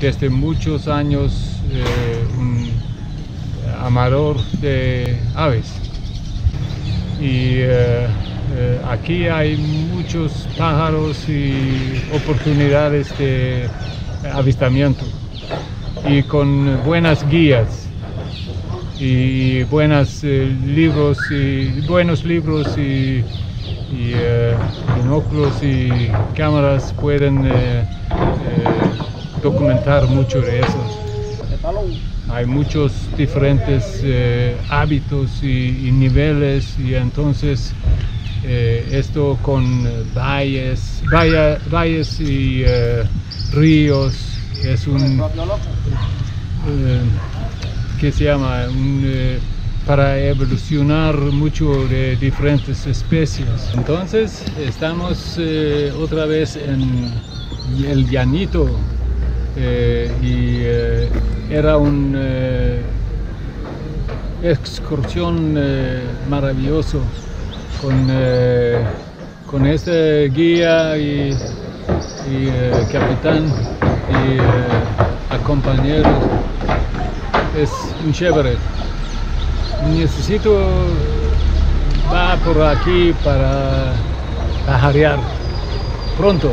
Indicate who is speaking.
Speaker 1: desde muchos años eh, un amador de aves. Y eh, eh, aquí hay muchos pájaros y oportunidades de avistamiento. Y con buenas guías y buenos libros y buenos libros y, y binóculos y cámaras pueden documentar mucho de eso. Hay muchos diferentes eh, hábitos y, niveles y entonces eh, esto con valles, valles y eh, ríos es un que se llama para evolucionar mucho de diferentes especies. Entonces estamos otra vez en el llanito eh, y eh, era una eh, excursión maravilloso con, con este guía y, capitán y compañeros. Es un chévere. Necesito va por aquí para pajarear pronto.